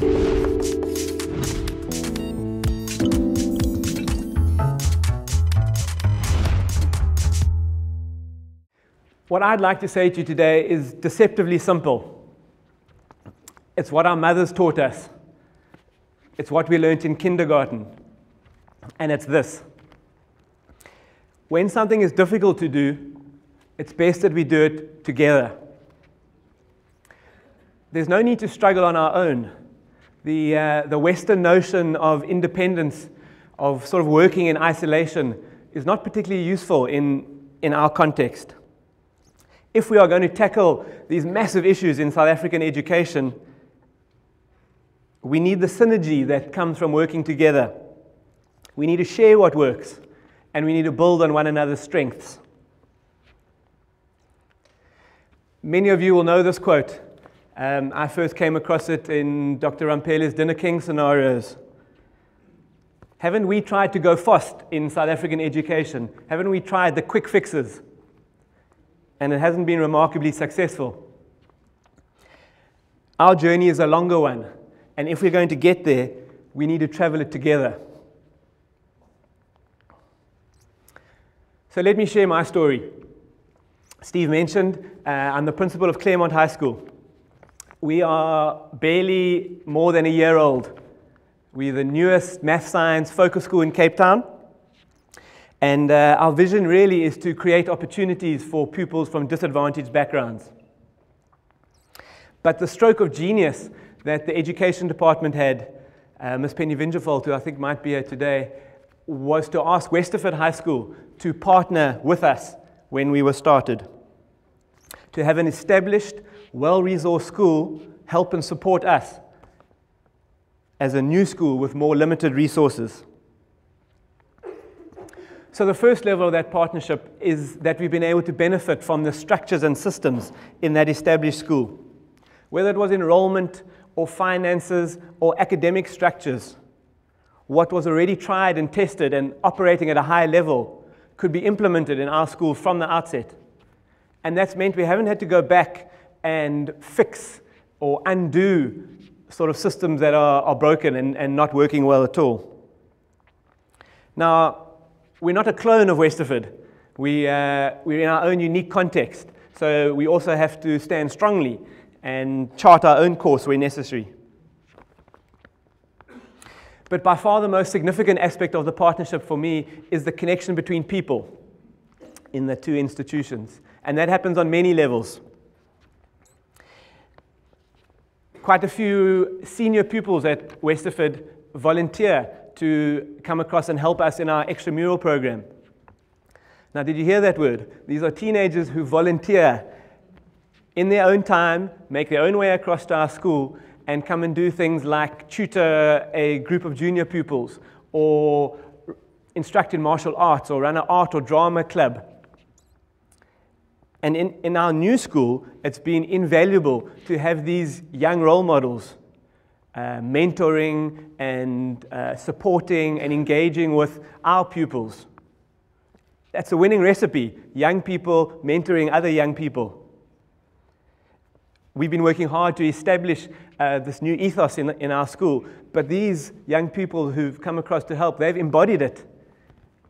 What I'd like to say to you today is deceptively simple. It's what our mothers taught us. It's what we learnt in kindergarten. And it's this. When something is difficult to do, it's best that we do it together. There's no need to struggle on our own. The, uh, the Western notion of independence, of sort of working in isolation, is not particularly useful in, in our context. If we are going to tackle these massive issues in South African education, we need the synergy that comes from working together. We need to share what works, and we need to build on one another's strengths. Many of you will know this quote. Um, I first came across it in Dr. Ramphele's Dinner King scenarios. Haven't we tried to go fast in South African education? Haven't we tried the quick fixes? and it hasn't been remarkably successful. Our journey is a longer one, and if we're going to get there, we need to travel it together. So let me share my story. Steve mentioned uh, I'm the principal of Claremont High School. We are barely more than a year old. We're the newest math science focus school in Cape Town. And uh, our vision really is to create opportunities for pupils from disadvantaged backgrounds. But the stroke of genius that the education department had, uh, Ms. Penny Vinjevold, who I think might be here today, was to ask Westerford High School to partner with us when we were started. To have an established, well resourced school help and support us as a new school with more limited resources. So, the first level of that partnership is that we've been able to benefit from the structures and systems in that established school. Whether it was enrollment or finances or academic structures, what was already tried and tested and operating at a high level could be implemented in our school from the outset. And that's meant we haven't had to go back and fix or undo sort of systems that are, are broken and, and not working well at all. Now, we're not a clone of Westerford. We, uh, we're in our own unique context. So we also have to stand strongly and chart our own course where necessary. But by far the most significant aspect of the partnership for me is the connection between people in the two institutions. And that happens on many levels. Quite a few senior pupils at Westerford volunteer to come across and help us in our extramural program. Now, did you hear that word? These are teenagers who volunteer in their own time, make their own way across to our school, and come and do things like tutor a group of junior pupils, or instruct in martial arts, or run an art or drama club. And in, in our new school, it's been invaluable to have these young role models uh, mentoring and uh, supporting and engaging with our pupils. That's a winning recipe. Young people mentoring other young people. We've been working hard to establish uh, this new ethos in, in our school, but these young people who've come across to help, they've embodied it.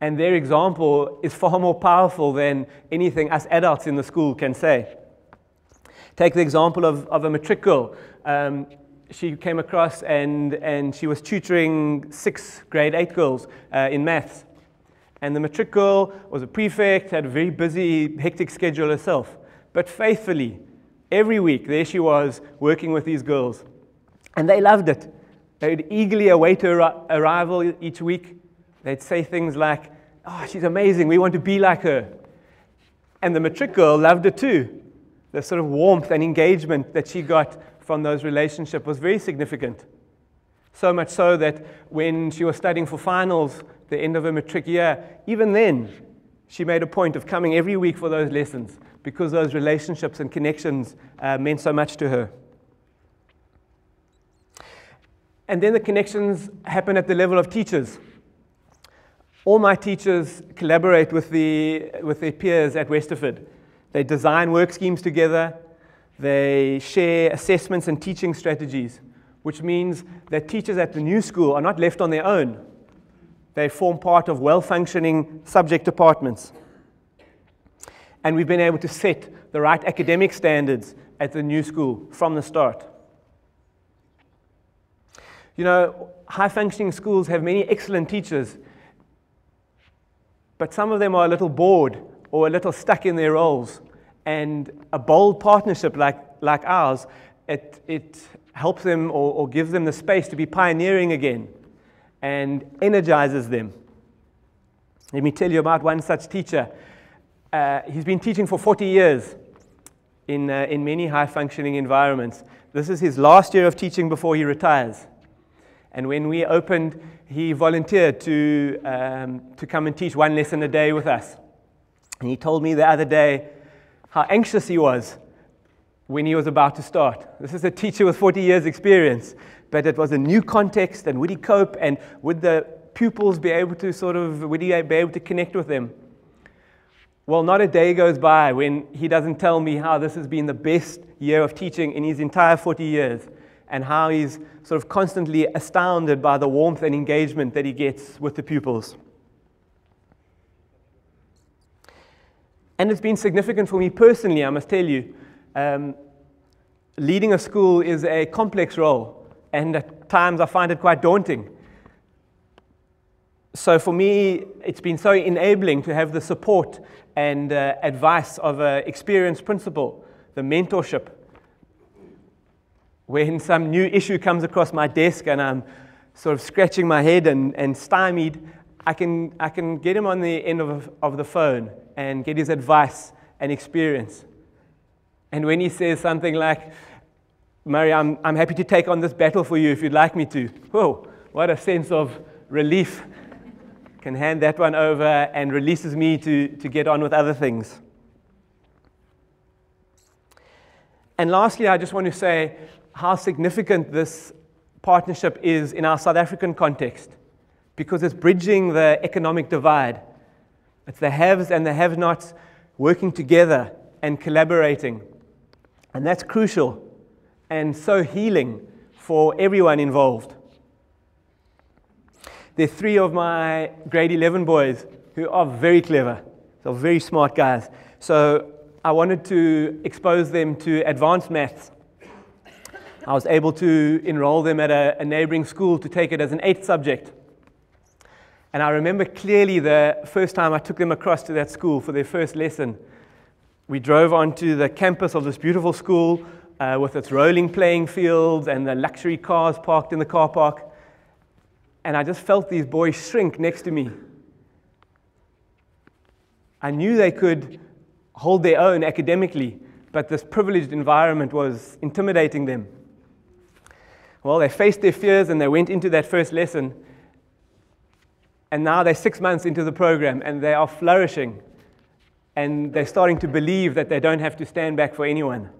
And their example is far more powerful than anything us adults in the school can say. Take the example of, of a matric girl. Um, she came across and, and she was tutoring six grade eight girls uh, in maths. And the matric girl was a prefect, had a very busy, hectic schedule herself. But faithfully, every week, there she was working with these girls. And they loved it. They would eagerly await her arrival each week. They'd say things like, Oh, she's amazing. We want to be like her. And the matric girl loved it too. The sort of warmth and engagement that she got from those relationships was very significant. So much so that when she was studying for finals, the end of her matric year, even then, she made a point of coming every week for those lessons because those relationships and connections uh, meant so much to her. And then the connections happen at the level of teachers. All my teachers collaborate with, the, with their peers at Westerford. They design work schemes together, they share assessments and teaching strategies. which means that teachers at the new school are not left on their own. They form part of well functioning subject departments. And we've been able to set the right academic standards at the new school from the start. You know, high functioning schools have many excellent teachers, but some of them are a little bored or a little stuck in their roles. And a bold partnership like, like ours, it, it helps them or, or gives them the space to be pioneering again and energizes them. Let me tell you about one such teacher. Uh, he's been teaching for 40 years in, uh, in many high functioning environments. This is his last year of teaching before he retires. And when we opened, he volunteered to, um, to come and teach one lesson a day with us. And he told me the other day how anxious he was when he was about to start. This is a teacher with 40 years' experience, but it was a new context, and would he cope, and would the pupils be able to sort of, would he be able to connect with them? Well, not a day goes by when he doesn't tell me how this has been the best year of teaching in his entire 40 years, and how he's sort of constantly astounded by the warmth and engagement that he gets with the pupils. And it's been significant for me personally, I must tell you. Um, leading a school is a complex role, and at times I find it quite daunting. So for me, it's been so enabling to have the support and uh, advice of an experienced principal, the mentorship. When some new issue comes across my desk and I'm sort of scratching my head and, and stymied, I can, I can get him on the end of, of the phone and get his advice and experience. And when he says something like, Murray, I'm, I'm happy to take on this battle for you if you'd like me to. Whoa, what a sense of relief. Can hand that one over and releases me to, to get on with other things. And lastly, I just want to say how significant this partnership is in our South African context because it's bridging the economic divide. It's the haves and the have nots working together and collaborating. And that's crucial and so healing for everyone involved. There are three of my grade 11 boys who are very clever, so very smart guys. So I wanted to expose them to advanced maths. I was able to enroll them at a, a neighboring school to take it as an eighth subject. And I remember clearly the first time I took them across to that school for their first lesson we drove onto the campus of this beautiful school uh, with its rolling playing fields and the luxury cars parked in the car park. And I just felt these boys shrink next to me. I knew they could hold their own academically, but this privileged environment was intimidating them. Well, they faced their fears and they went into that first lesson. And now they're six months into the program and they are flourishing and they're starting to believe that they don't have to stand back for anyone.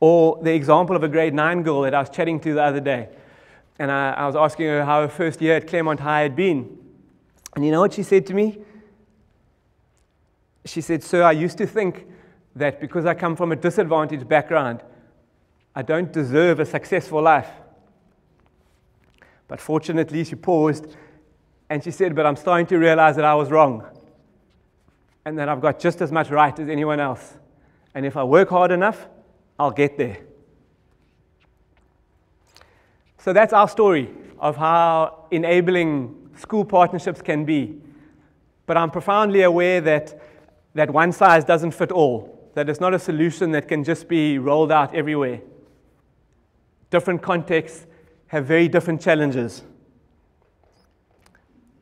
Or the example of a grade 9 girl that I was chatting to the other day. And I, I, was asking her how her first year at Claremont High had been. And you know what she said to me? She said, Sir, I used to think that because I come from a disadvantaged background, I don't deserve a successful life. But fortunately, she paused and she said, But I'm starting to realize that I was wrong and that I've got just as much right as anyone else. And if I work hard enough, I'll get there. So that's our story of how enabling school partnerships can be. But I'm profoundly aware that, that one size doesn't fit all, that it's not a solution that can just be rolled out everywhere. Different contexts have very different challenges.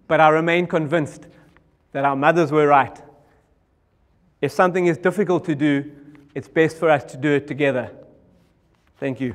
But I remain convinced that our mothers were right if something is difficult to do, it's best for us to do it together. Thank you.